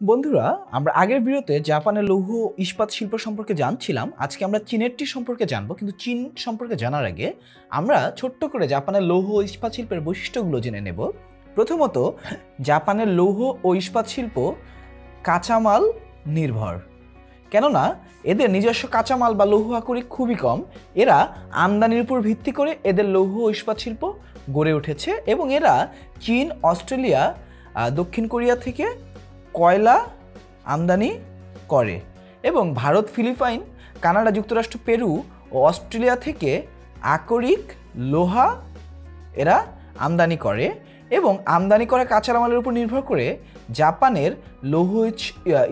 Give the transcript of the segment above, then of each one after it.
বন্ধুরা, আমরা আগের ভিডিওতে জাপানের লৌহ ইস্পাত শিল্প সম্পর্কে জানছিলাম। আজকে আমরা চীনেরটি সম্পর্কে জানব, কিন্তু চীন সম্পর্কে জানার আগে আমরা ছোট্ট করে জাপানের লৌহ ইস্পাত শিল্পের বৈশিষ্ট্যগুলো জেনে নেব। প্রথমত, জাপানের লৌহ ও ইস্পাত শিল্প কাঁচামাল নির্ভর। কেননা, এদের নিজস্ব কাঁচামাল বা লৌহ আকরিক খুবই কম। এরা আমদানির উপর ভিত্তি করে এদের লৌহ ইস্পাত শিল্প গড়ে উঠেছে এবং এরা চীন, অস্ট্রেলিয়া দক্ষিণ কোরিয়া থেকে কয়লা আমদানি করে এবং ভারত, ফিলিপাইন, কানাডা, যুক্তরাষ্ট্র, পেরু ও অস্ট্রেলিয়া থেকে আকরিক লোহা এরা আমদানি করে এবং আমদানি করা কাঁচামালের উপর নির্ভর করে জাপানের লৌহ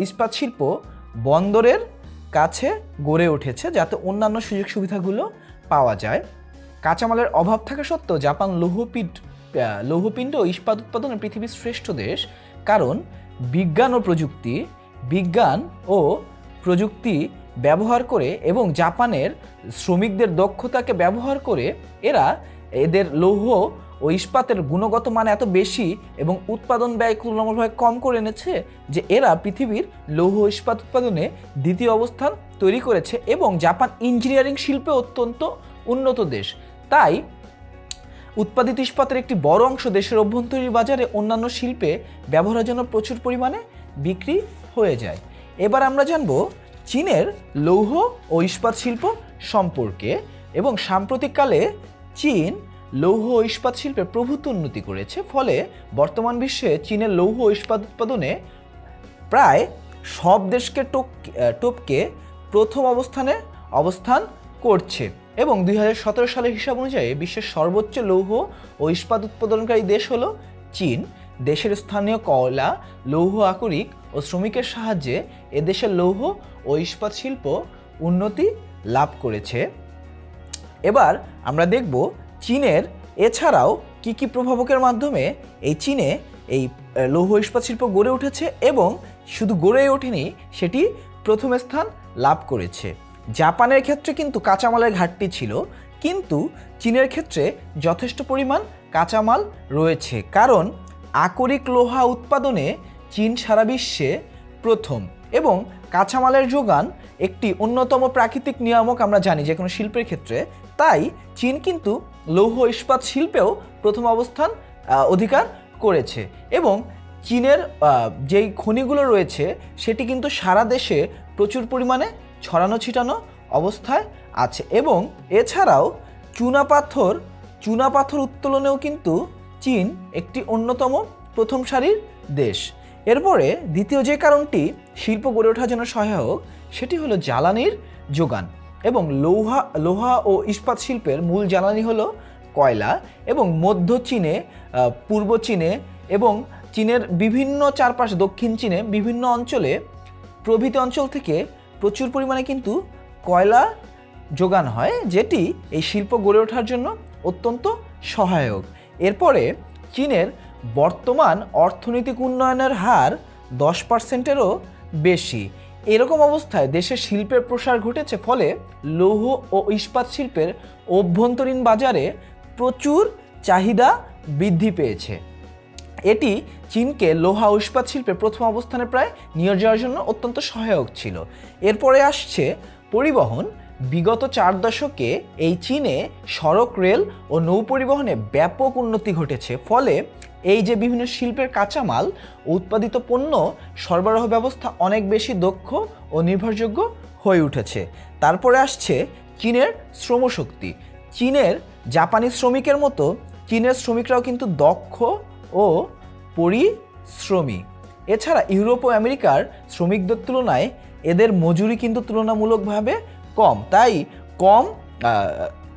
ইস্পাত শিল্প বন্দরের কাছে গড়ে উঠেছে যাতে অন্যান্য সুযোগ সুবিধাগুলো পাওয়া যায়। কাঁচামালের অভাব থাকা সত্ত্বেও জাপান লৌহপিণ্ড লৌহপিণ্ড ও ইস্পাত উৎপাদনে পৃথিবীর শ্রেষ্ঠ দেশ। কারণ বিজ্ঞান ও প্রযুক্তি, বিজ্ঞান ও প্রযুক্তি ব্যবহার করে এবং জাপানের শ্রমিকদের দক্ষতাকে ব্যবহার করে এরা এদের লৌহ ও ইস্পাতের গুণগত মান এত বেশি এবং উৎপাদন ব্যয় তুলনামূলকভাবে কম করে এনেছে যে এরা পৃথিবীর লৌহ ইস্পাত উৎপাদনে দ্বিতীয় অবস্থান তৈরি করেছে এবং জাপান ইঞ্জিনিয়ারিং শিল্পে অত্যন্ত উন্নত দেশ। তাই উৎপাদিত ইস্পাতের একটি বড় অংশ দেশের অভ্যন্তরীণ বাজারে অন্যান্য শিল্পে ব্যবহারের জন্য প্রচুর পরিমাণে বিক্রি হয়ে যায়। এবার আমরা জানব চীনের লৌহ ও ইস্পাত শিল্প সম্পর্কে এবং সাম্প্রতিককালে চীন লৌহ ও ইস্পাত শিল্পে প্রভূত উন্নতি করেছে, ফলে বর্তমান বিশ্বে চীনের লৌহ ও ইস্পাত উৎপাদনে প্রায় সব দেশকে টোক টপকে প্রথম অবস্থানে অবস্থান করছে। এবং দুই হাজার সতেরো সালের হিসাব অনুযায়ী বিশ্বের সর্বোচ্চ লৌহ ও ইস্পাত উৎপাদনকারী দেশ হলো চীন। দেশের স্থানীয় কয়লা, লৌহ আকরিক ও শ্রমিকের সাহায্যে এদেশের লৌহ ও ইস্পাত শিল্প উন্নতি লাভ করেছে। এবার আমরা দেখব চীনের এছাড়াও কি কি প্রভাবকের মাধ্যমে এই চীনে এই লৌহ ইস্পাত শিল্প গড়ে উঠেছে এবং শুধু গড়েই ওঠেনি, সেটি প্রথম স্থান লাভ করেছে। জাপানের ক্ষেত্রে কিন্তু কাঁচামালের ঘাটতি ছিল, কিন্তু চীনের ক্ষেত্রে যথেষ্ট পরিমাণ কাঁচামাল রয়েছে, কারণ আকরিক লোহা উৎপাদনে চীন সারা বিশ্বে প্রথম এবং কাঁচামালের যোগান একটি অন্যতম প্রাকৃতিক নিয়ামক আমরা জানি যে কোনো শিল্পের ক্ষেত্রে। তাই চীন কিন্তু লৌহ ইস্পাত শিল্পেও প্রথম অবস্থান অধিকার করেছে এবং চীনের যেই খনিগুলো রয়েছে সেটি কিন্তু সারা দেশে প্রচুর পরিমাণে ছড়ানো ছিটানো অবস্থায় আছে এবং এছাড়াও চুনাপাথর চুনাপাথর উত্তোলনেও কিন্তু চীন একটি অন্যতম প্রথম সারির দেশ। এরপরে দ্বিতীয় যে কারণটি শিল্প গড়ে ওঠার জন্য সহায়ক, সেটি হলো জ্বালানির যোগান এবং লৌহা, লোহা ও ইস্পাত শিল্পের মূল জ্বালানি হলো কয়লা এবং মধ্য চীনে পূর্ব চীনে এবং চীনের বিভিন্ন চারপাশ দক্ষিণ চীনে বিভিন্ন অঞ্চলে প্রভৃতি অঞ্চল থেকে প্রচুর পরিমাণে কিন্তু কয়লা যোগান হয়, যেটি এই শিল্প গড়ে ওঠার জন্য অত্যন্ত সহায়ক। এরপরে চীনের বর্তমান অর্থনৈতিক উন্নয়নের হার দশ পার্সেন্টেরও বেশি। এরকম অবস্থায় দেশের শিল্পের প্রসার ঘটেছে ফলে লৌহ ও ইস্পাত শিল্পের অভ্যন্তরীণ বাজারে প্রচুর চাহিদা বৃদ্ধি পেয়েছে। এটি চীনকে লোহা ইস্পাত শিল্পে প্রথম অবস্থানে প্রায় নিয়ে যাওয়ার জন্য অত্যন্ত সহায়ক ছিল। এরপরে আসছে পরিবহন। বিগত চার দশকে এই চীনে সড়ক, রেল ও নৌ পরিবহনে ব্যাপক উন্নতি ঘটেছে। ফলে এই যে বিভিন্ন শিল্পের কাঁচামাল, উৎপাদিত পণ্য, সরবরাহ ব্যবস্থা অনেক বেশি দক্ষ ও নির্ভরযোগ্য হয়ে উঠেছে। তারপরে আসছে চীনের শ্রমশক্তি। চীনের জাপানি শ্রমিকের মতো চীনের শ্রমিকরাও কিন্তু দক্ষ ও পরিশ্রমী। এছাড়া ইউরোপ ও আমেরিকার শ্রমিকদের তুলনায় এদের মজুরি কিন্তু তুলনামূলকভাবে কম। তাই কম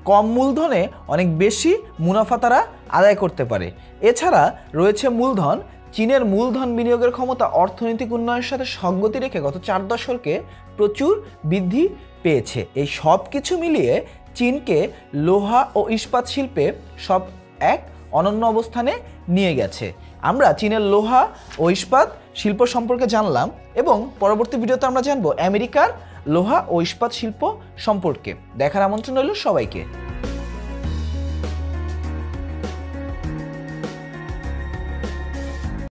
কম মূলধনে অনেক বেশি মুনাফা তারা আদায় করতে পারে। এছাড়া রয়েছে মূলধন। চীনের মূলধন বিনিয়োগের ক্ষমতা অর্থনৈতিক উন্নয়নের সাথে সঙ্গতি রেখে গত চার দশকে প্রচুর বৃদ্ধি পেয়েছে। এই সব কিছু মিলিয়ে চীনকে লোহা ও ইস্পাত শিল্পে সব এক অনন্য অবস্থানে নিয়ে গেছে। আমরা চীনের লোহা ও ইস্পাত শিল্প সম্পর্কে জানলাম এবং পরবর্তী ভিডিওতে আমরা জানব আমেরিকার লোহা ও ইস্পাত শিল্প সম্পর্কে। দেখার আমন্ত্রণ রইল সবাইকে।